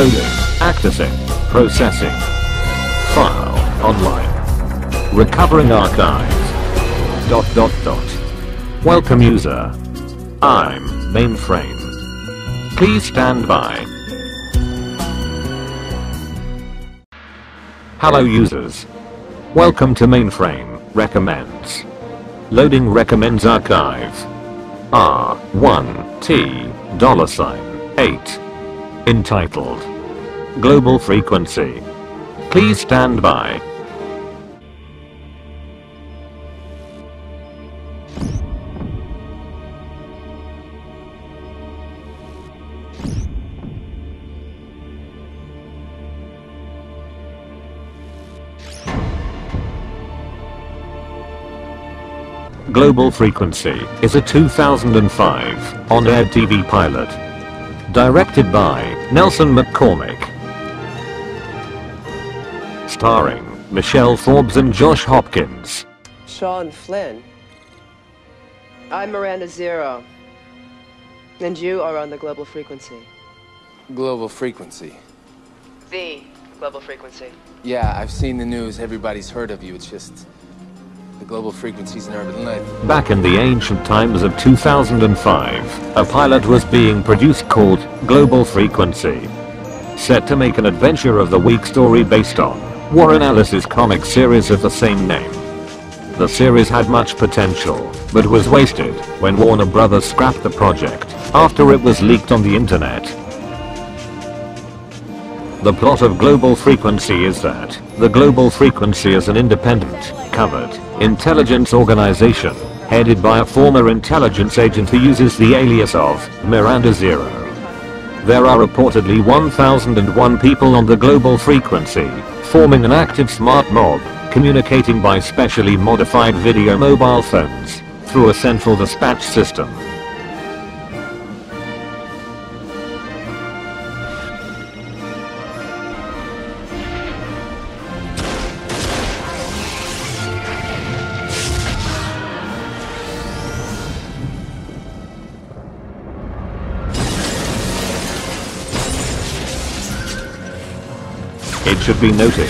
Loading. Accessing. Processing. File. Online. Recovering archives. Dot dot dot. Welcome user. I'm mainframe. Please stand by. Hello users. Welcome to mainframe recommends. Loading recommends archive. R1T dollar sign 8. Entitled Global Frequency. Please stand by. Global Frequency is a 2005 on-air TV pilot. Directed by Nelson McCormick. Starring Michelle Forbes and Josh Hopkins. Sean Flynn. I'm Miranda Zero. And you are on the global frequency. Global frequency. The global frequency. Yeah, I've seen the news. Everybody's heard of you. It's just the global urban myth. Back in the ancient times of 2005, a pilot was being produced called Global Frequency. Set to make an adventure of the week story based on Warren Ellis's comic series of the same name. The series had much potential, but was wasted when Warner Brothers scrapped the project after it was leaked on the internet. The plot of Global Frequency is that the Global Frequency is an independent, covered, intelligence organization, headed by a former intelligence agent who uses the alias of Miranda Zero. There are reportedly 1001 people on the Global Frequency, forming an active smart mob, communicating by specially modified video mobile phones, through a central dispatch system. It should be noted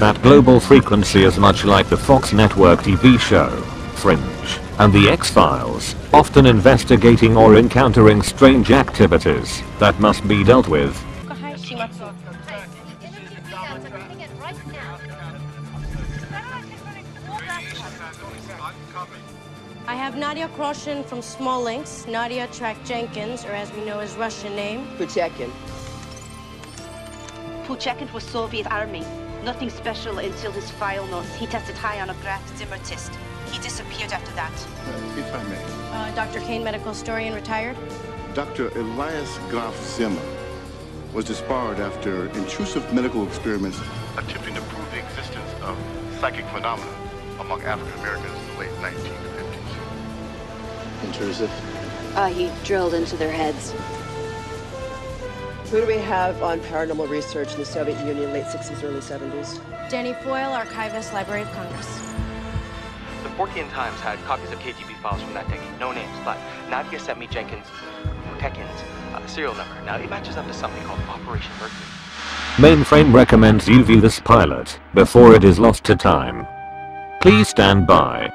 that Global Frequency is much like the Fox network TV show, Fringe, and the X-Files, often investigating or encountering strange activities that must be dealt with. I have Nadia Kroshin from Small Links, Nadia Track Jenkins, or as we know his Russian name. Puchekin. Puchekin was Soviet army. Nothing special until his file notes. He tested high on a Graf Zimmer test. He disappeared after that. Uh, if I may, Uh, Dr. Kane, medical historian, retired. Dr. Elias Graf Zimmer was disbarred after intrusive medical experiments attempting to prove the existence of psychic phenomena among African Americans in the late 1950s. Intrusive? Uh, he drilled into their heads. Who do we have on paranormal research in the Soviet Union, late 60s, early 70s? Danny Foyle, archivist, Library of Congress. The Fortean Times had copies of KGB files from that decade. No names, but Nadia sent me Jenkins, Tekin's uh, serial number. Now it matches up to something called Operation Mercury. Mainframe recommends you view this pilot before it is lost to time. Please stand by.